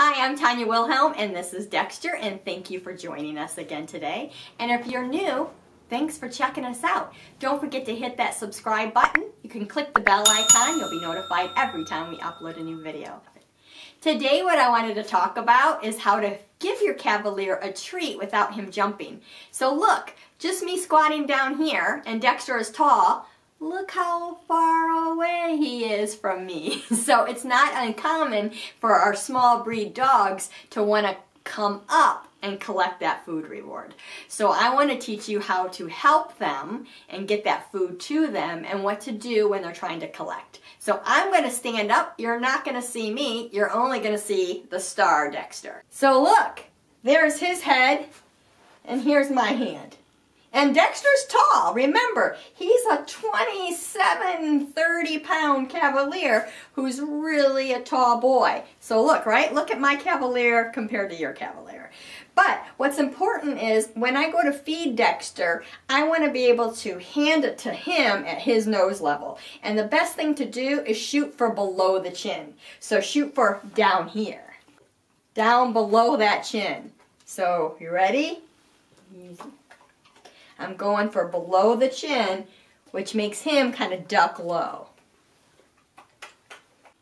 Hi, I'm Tonya Wilhelm and this is Dexter and thank you for joining us again today. And if you're new, thanks for checking us out. Don't forget to hit that subscribe button. You can click the bell icon. You'll be notified every time we upload a new video. Today what I wanted to talk about is how to give your Cavalier a treat without him jumping. So look, just me squatting down here and Dexter is tall, look how far away he is from me. So it's not uncommon for our small breed dogs to want to come up and collect that food reward. So I want to teach you how to help them and get that food to them and what to do when they're trying to collect. So I'm going to stand up. You're not going to see me. You're only going to see the star Dexter. So look, there's his head and here's my hand. And Dexter's tall. Remember, he's a 27, 30 pound Cavalier who's really a tall boy. So look, right? Look at my Cavalier compared to your Cavalier. But what's important is when I go to feed Dexter, I want to be able to hand it to him at his nose level. And the best thing to do is shoot for below the chin. So shoot for down here. Down below that chin. So, you ready? Easy. I'm going for below the chin, which makes him kind of duck low.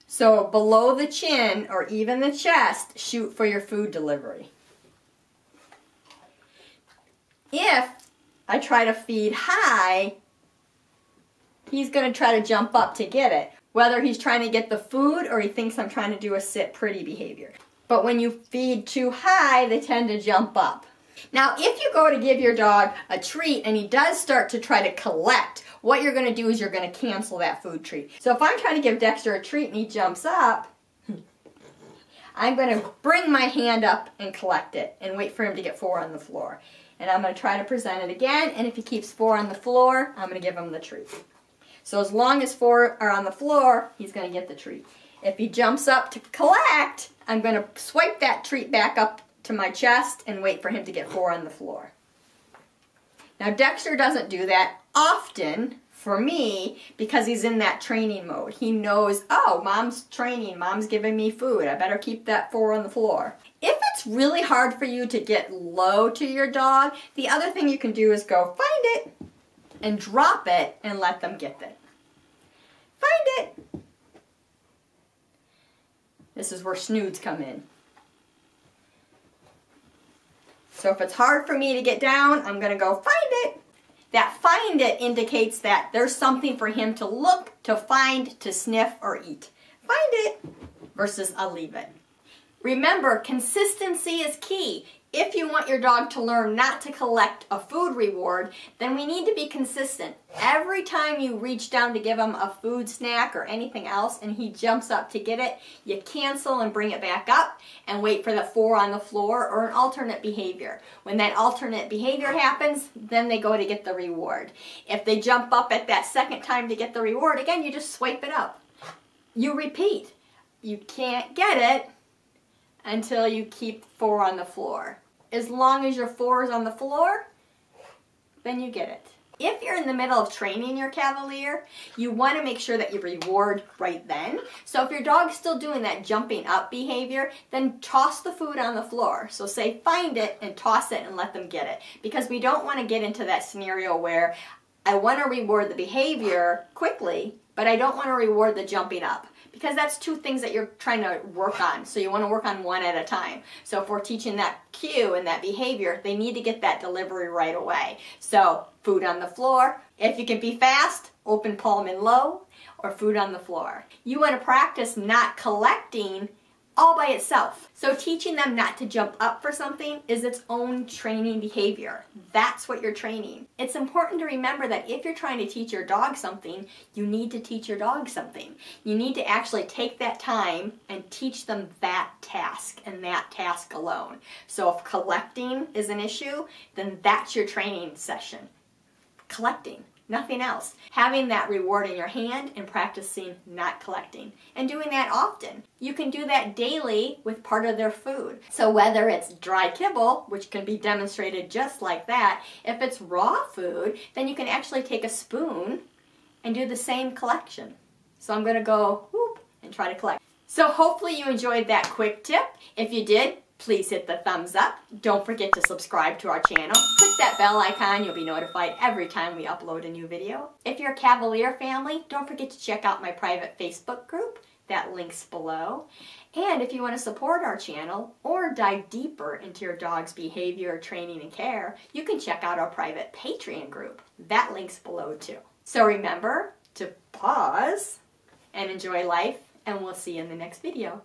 So below the chin or even the chest, shoot for your food delivery. If I try to feed high, he's going to try to jump up to get it. Whether he's trying to get the food or he thinks I'm trying to do a sit pretty behavior. But when you feed too high, they tend to jump up. Now, if you go to give your dog a treat and he does start to try to collect, what you're going to do is you're going to cancel that food treat. So if I'm trying to give Dexter a treat and he jumps up, I'm going to bring my hand up and collect it and wait for him to get four on the floor. And I'm going to try to present it again, and if he keeps four on the floor, I'm going to give him the treat. So as long as four are on the floor, he's going to get the treat. If he jumps up to collect, I'm going to swipe that treat back up to my chest and wait for him to get four on the floor. Now Dexter doesn't do that often for me because he's in that training mode. He knows, oh, mom's training, mom's giving me food. I better keep that four on the floor. If it's really hard for you to get low to your dog, the other thing you can do is go find it and drop it and let them get it. Find it. This is where snoods come in. So if it's hard for me to get down, I'm going to go find it. That find it indicates that there's something for him to look, to find, to sniff, or eat. Find it versus I'll leave it. Remember, consistency is key if you want your dog to learn not to collect a food reward, then we need to be consistent. Every time you reach down to give him a food snack or anything else and he jumps up to get it, you cancel and bring it back up and wait for the four on the floor or an alternate behavior. When that alternate behavior happens, then they go to get the reward. If they jump up at that second time to get the reward, again, you just swipe it up. You repeat. You can't get it until you keep four on the floor as long as your four is on the floor, then you get it. If you're in the middle of training your Cavalier, you want to make sure that you reward right then. So if your dog's still doing that jumping up behavior, then toss the food on the floor. So say find it and toss it and let them get it. Because we don't want to get into that scenario where I want to reward the behavior quickly, but I don't want to reward the jumping up because that's two things that you're trying to work on. So you want to work on one at a time. So if we're teaching that cue and that behavior, they need to get that delivery right away. So food on the floor. If you can be fast, open palm and low, or food on the floor. You want to practice not collecting all by itself. So teaching them not to jump up for something is its own training behavior. That's what you're training. It's important to remember that if you're trying to teach your dog something, you need to teach your dog something. You need to actually take that time and teach them that task and that task alone. So if collecting is an issue, then that's your training session. Collecting nothing else. Having that reward in your hand and practicing not collecting and doing that often. You can do that daily with part of their food. So whether it's dry kibble, which can be demonstrated just like that, if it's raw food, then you can actually take a spoon and do the same collection. So I'm going to go whoop and try to collect. So hopefully you enjoyed that quick tip. If you did, please hit the thumbs up. Don't forget to subscribe to our channel. Click that bell icon. You'll be notified every time we upload a new video. If you're a Cavalier family, don't forget to check out my private Facebook group. That link's below. And if you want to support our channel or dive deeper into your dog's behavior, training, and care, you can check out our private Patreon group. That link's below too. So remember to pause and enjoy life, and we'll see you in the next video.